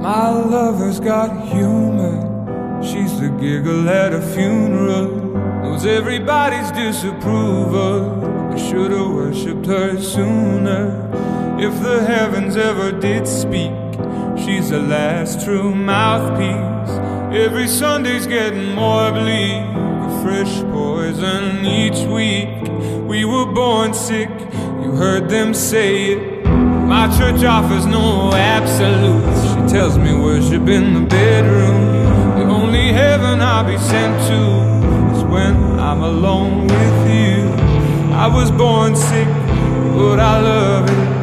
My lover's got humor. She's the giggle at a funeral. Knows everybody's disapproval. I should've worshipped her sooner. If the heavens ever did speak, she's the last true mouthpiece. Every Sunday's getting more bleak. A fresh poison each week. We were born sick, you heard them say it. My church offers no absolutes. Tells me worship in the bedroom. The only heaven I'll be sent to is when I'm alone with you. I was born sick, but I love it.